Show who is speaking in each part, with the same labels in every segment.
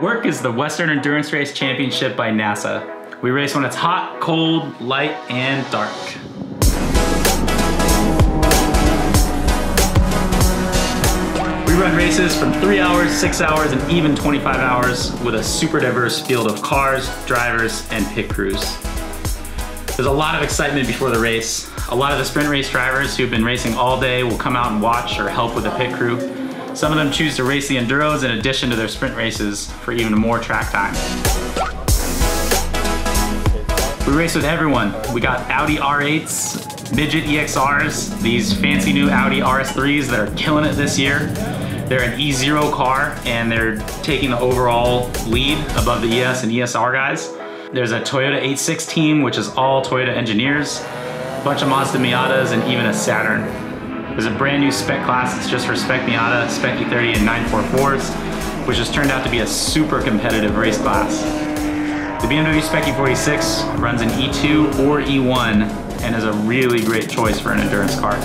Speaker 1: WERC is the Western Endurance Race Championship by NASA. We race when it's hot, cold, light, and dark. We run races from three hours, six hours, and even 25 hours with a super diverse field of cars, drivers, and pit crews. There's a lot of excitement before the race. A lot of the sprint race drivers who've been racing all day will come out and watch or help with the pit crew. Some of them choose to race the Enduros in addition to their sprint races for even more track time. We race with everyone. We got Audi R8s, midget EXRs, these fancy new Audi RS3s that are killing it this year. They're an E0 car and they're taking the overall lead above the ES and ESR guys. There's a Toyota 86 team, which is all Toyota engineers, a bunch of Mazda Miatas, and even a Saturn. There's a brand new spec class It's just for Spec Miata, Spec E30, and 944s, which has turned out to be a super competitive race class. The BMW Spec E46 runs an E2 or E1 and is a really great choice for an endurance car.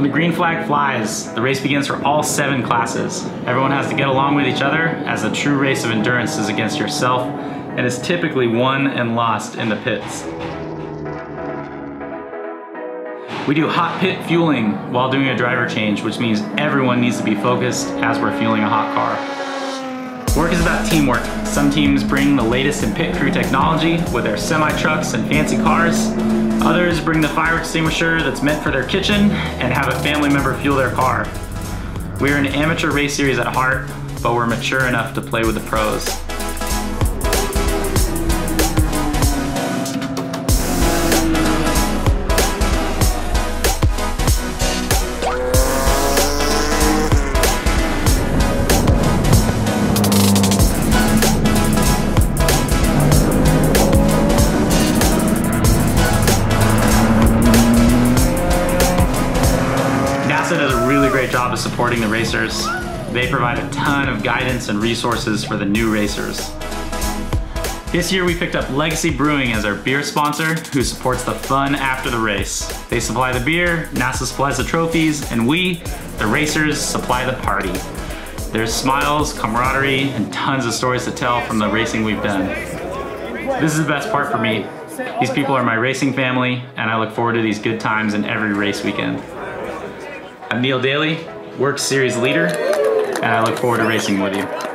Speaker 1: When the green flag flies, the race begins for all seven classes. Everyone has to get along with each other as a true race of endurance is against yourself and is typically won and lost in the pits. We do hot pit fueling while doing a driver change, which means everyone needs to be focused as we're fueling a hot car. WERC is about teamwork. Some teams bring the latest in pit crew technology with their semi-trucks and fancy cars. Others bring the fire extinguisher that's meant for their kitchen and have a family member fuel their car. We're an amateur race series at heart, but we're mature enough to play with the pros. NASA does a really great job of supporting the racers. They provide a ton of guidance and resources for the new racers. This year we picked up Legacy Brewing as our beer sponsor who supports the fun after the race. They supply the beer, NASA supplies the trophies, and we, the racers, supply the party. There's smiles, camaraderie, and tons of stories to tell from the racing we've done. This is the best part for me. These people are my racing family, and I look forward to these good times in every race weekend. I'm Neil Daly, WERC Series leader, and I look forward to racing with you.